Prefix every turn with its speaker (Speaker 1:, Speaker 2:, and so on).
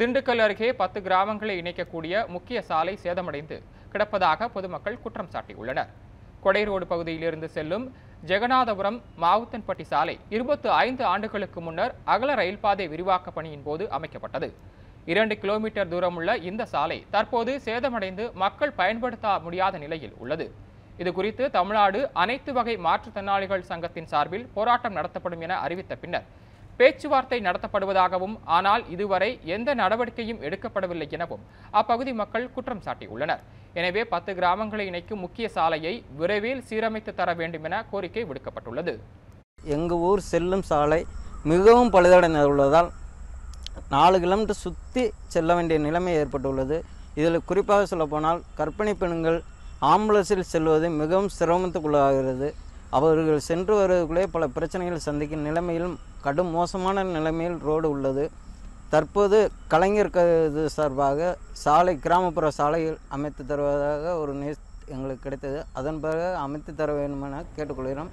Speaker 1: திண்டுக்கல் அருகே பத்து கிராமங்களை இணைக்கக்கூடிய முக்கிய சாலை சேதமடைந்து கிடப்பதாக பொதுமக்கள் குற்றம் சாட்டியுள்ளனர். கொடை ரோடு பகுதியிலிருந்து செல்லும் ஜெகநாதபுரம் மாவுத்தன்பட்டி சாலை இருபத்து ஐந்து ஆண்டுகளுக்கு முன்னர் அகல ரயில் பாதை விரிவாக்க பணியின் போது அமைக்கப்பட்டது. இரண்டு கிலோமீட்டர் தூரமுள்ள இந்த சாலை தற்போது சேதமடைந்து மக்கள் பயன்படுத்த முடியாத நிலையில் உள்ளது. இது குறித்து தமிழ்நாடு அனைத்து வகை மாற்றுத்திறனாளிகள் சங்கத்தின் சார்பில் போராட்டம் நடத்தப்படும் என அறிவித்த பின்னர் பேச்சுவார்த்தை நடத்தப்படுவதாகவும் ஆனால் இதுவரை எந்த நடவடிக்கையும் எடுக்கப்படவில்லை எனவும் அப்பகுதி மக்கள் குற்றம் சாட்டியுள்ளனர். எனவே பத்து கிராமங்களை இணைக்கும் முக்கிய சாலையை விரைவில் சீரமைத்து தர வேண்டும் என கோரிக்கை விடுக்கப்பட்டுள்ளது.
Speaker 2: எங்கள் ஊர் செல்லும் சாலை மிகவும் பழுதடைந்துள்ளதால் நாலு கிலோமீட்டர் சுற்றி செல்ல வேண்டிய நிலைமை ஏற்பட்டுள்ளது. இதில் குறிப்பாக சொல்லப்போனால் கர்ப்பிணி பெண்கள் ஆம்புலன்ஸில் செல்வது மிகவும் சிரமத்துக்குள்ளாகிறது. அவர்கள் சென்று வருவதற்குள்ளே பல பிரச்சனைகள் சந்திக்கும் நிலைமையிலும் கடும் மோசமான நிலைமையில் ரோடு உள்ளது. தற்போது கலைஞர் க- இது சார்பாக சாலை கிராமப்புற சாலையில் அமைத்து தருவதாக ஒரு நியூஸ் எங்களுக்கு கிடைத்தது. அதன் பிறகு அமைத்து தர வேண்டுமென கேட்டுக்கொள்கிறோம்.